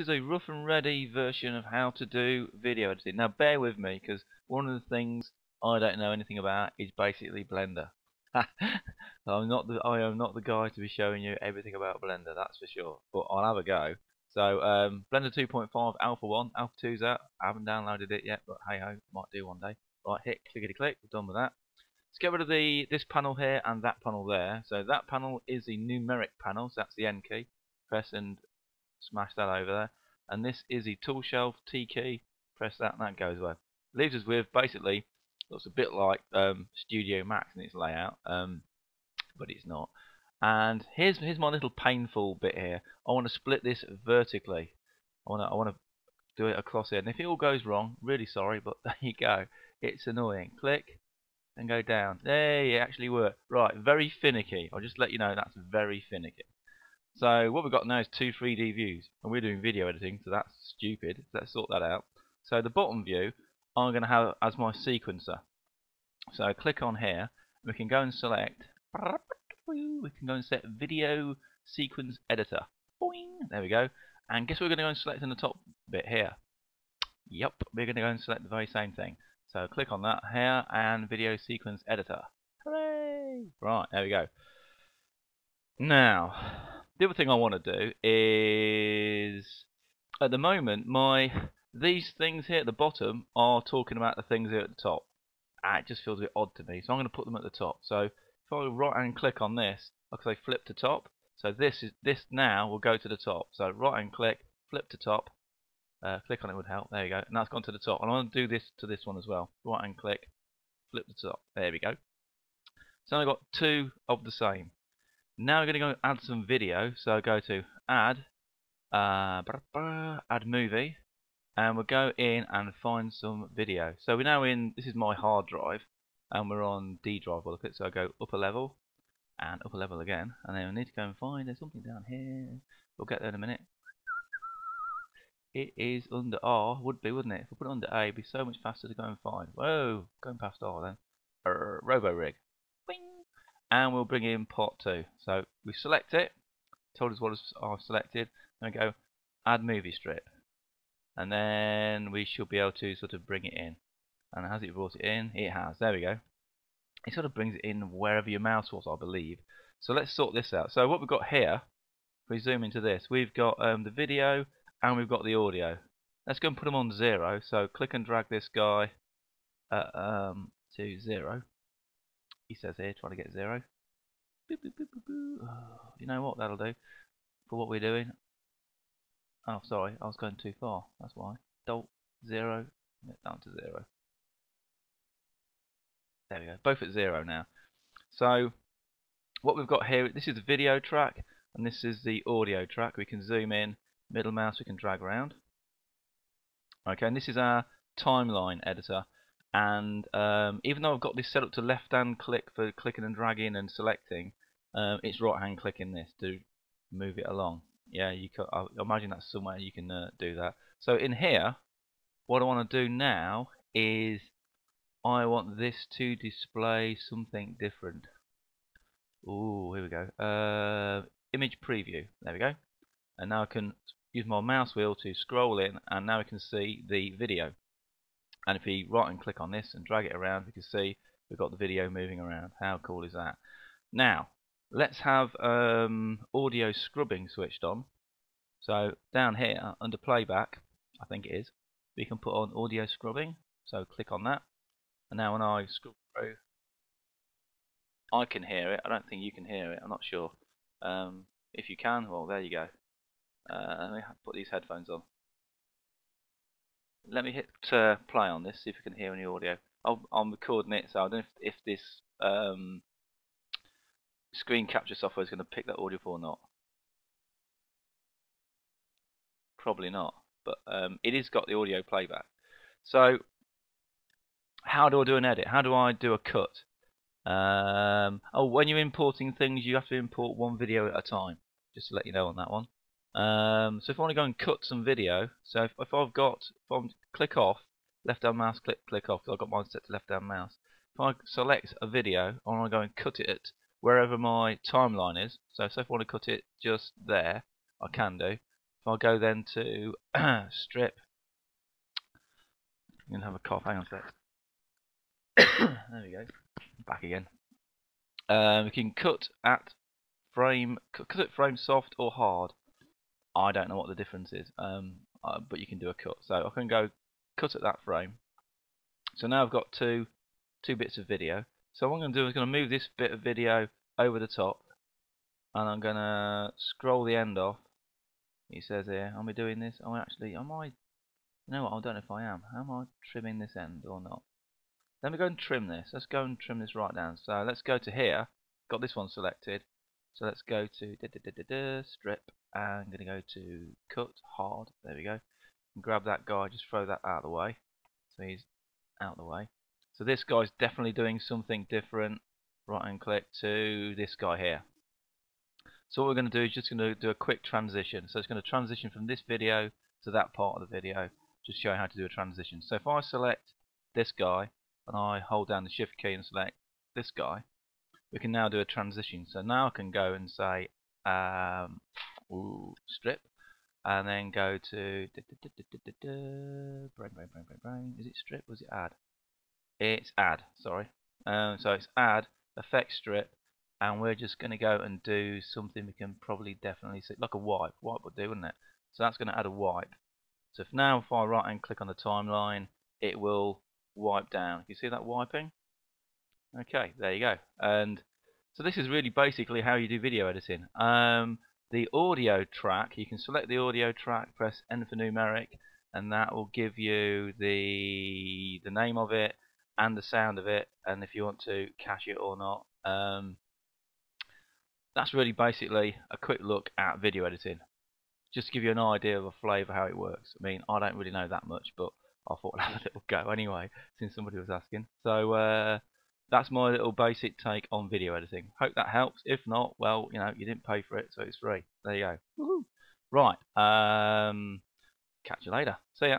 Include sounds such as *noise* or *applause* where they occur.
is a rough and ready version of how to do video editing. Now bear with me because one of the things I don't know anything about is basically Blender. *laughs* I'm not the I am not the guy to be showing you everything about Blender, that's for sure. But I'll have a go. So um, Blender 2.5 Alpha 1, Alpha 2's out. I haven't downloaded it yet, but hey ho, might do one day. Right, hit clickety click. We're done with that. Let's get rid of the this panel here and that panel there. So that panel is the numeric panel, so that's the N key. Press and smash that over there. And this is the tool shelf T key. Press that and that goes away. Leaves us with basically looks a bit like um, Studio Max in its layout, um, but it's not. And here's here's my little painful bit here. I want to split this vertically. I want to I want to do it across here. And if it all goes wrong, really sorry, but *laughs* there you go. It's annoying. Click and go down. There, it actually worked. Right, very finicky. I'll just let you know that's very finicky. So what we've got now is two 3D views, and we're doing video editing, so that's stupid. Let's sort that out. So the bottom view, I'm going to have as my sequencer. So I click on here. We can go and select. We can go and set video sequence editor. Boing, there we go. And guess what we're going to go and select in the top bit here. Yep, we're going to go and select the very same thing. So click on that here and video sequence editor. Hooray! Right, there we go. Now, the other thing I want to do is at the moment my these things here at the bottom are talking about the things here at the top. Ah, it just feels a bit odd to me, so I'm going to put them at the top. So if I right and click on this, I can say flip to top. So this is this now will go to the top. So right and click, flip to top, uh, click on it would help. There you go. And that's gone to the top. And I want to do this to this one as well. Right and click, flip to top. There we go. So I've got two of the same. Now we're going to go add some video. So go to add, uh, add movie, and we'll go in and find some video. So we're now in. This is my hard drive, and we're on D drive. Well, look at so I go upper level, and upper level again, and then we need to go and find there's something down here. We'll get there in a minute. It is under R, would be, wouldn't it? If we put it under A, it'd be so much faster to go and find. Whoa, going past R then. Robo Rig. And we'll bring in part 2. So we select it, told us what I've selected, and go add movie strip. And then we should be able to sort of bring it in. And has it brought it in? It has. There we go. It sort of brings it in wherever your mouse was, I believe. So let's sort this out. So what we've got here, if we zoom into this, we've got um, the video, and we've got the audio. Let's go and put them on zero. So click and drag this guy uh, um, to zero. He says here, trying to get zero. Boop, boop, boop, oh, you know what that'll do for what we're doing? Oh, sorry, I was going too far. That's why. Dalt zero, down to zero. There we go. Both at zero now. So what we've got here, this is the video track, and this is the audio track. We can zoom in middle mouse we can drag around okay and this is our timeline editor and um, even though I've got this set up to left hand click for clicking and dragging and selecting um, it's right hand clicking this to move it along. Yeah you can I imagine that's somewhere you can uh, do that. So in here what I want to do now is I want this to display something different. Ooh, here we go. Uh, image preview. There we go. And now I can use my mouse wheel to scroll in and now we can see the video and if we right and click on this and drag it around we can see we've got the video moving around. How cool is that? Now let's have um, audio scrubbing switched on. So down here under playback I think it is we can put on audio scrubbing. So click on that. And now when I scrub through I can hear it. I don't think you can hear it. I'm not sure. Um, if you can well there you go. Uh, let me put these headphones on. Let me hit uh, play on this, see if we can hear any audio. I'll, I'm recording it, so I don't know if, if this um, screen capture software is going to pick that audio up or not. Probably not, but um, it has got the audio playback. So, how do I do an edit? How do I do a cut? Um, oh, when you're importing things, you have to import one video at a time. Just to let you know on that one. Um, so if I want to go and cut some video, so if, if I've got, if I'm click off, left hand mouse, click click off, I've got mine set to left hand mouse. If I select a video, I want to go and cut it wherever my timeline is. So, so if I want to cut it just there, I can do. if I go then to *clears throat* strip, I'm going to have a cough, hang on a sec. *coughs* there we go, back again. Um, we can cut at frame, cut at frame soft or hard. I don't know what the difference is, um, uh, but you can do a cut. So I can go cut at that frame. So now I've got two two bits of video. So what I'm going to do is going to move this bit of video over the top, and I'm going to scroll the end off. He says here, am I doing this? Am I actually, am I? You know what? I don't know if I am. Am I trimming this end or not? Let me go and trim this. Let's go and trim this right down. So let's go to here. Got this one selected. So let's go to da, da, da, strip. I'm going to go to cut hard. There we go. Grab that guy. Just throw that out of the way. So he's out of the way. So this guy's definitely doing something different. Right and click to this guy here. So what we're going to do is just going to do a quick transition. So it's going to transition from this video to that part of the video. Just show how to do a transition. So if I select this guy and I hold down the shift key and select this guy, we can now do a transition. So now I can go and say um, ooh, strip and then go to brain, brain, brain, brain, brain. Is it strip? Was it add? It's add. Sorry. Um, so it's add effect strip, and we're just going to go and do something we can probably definitely see, like a wipe. Wipe would do, wouldn't it? So that's going to add a wipe. So if now if I right and click on the timeline, it will wipe down. You see that wiping? Okay, there you go. And so this is really basically how you do video editing. Um, the audio track, you can select the audio track, press N for numeric, and that will give you the the name of it and the sound of it, and if you want to cache it or not. Um, that's really basically a quick look at video editing. Just to give you an idea of a flavour how it works. I mean, I don't really know that much, but I thought I'd have a little go anyway, since somebody was asking. So uh, that's my little basic take on video editing. Hope that helps. If not, well, you know, you didn't pay for it, so it's free. There you go. Right. Um, catch you later. See ya.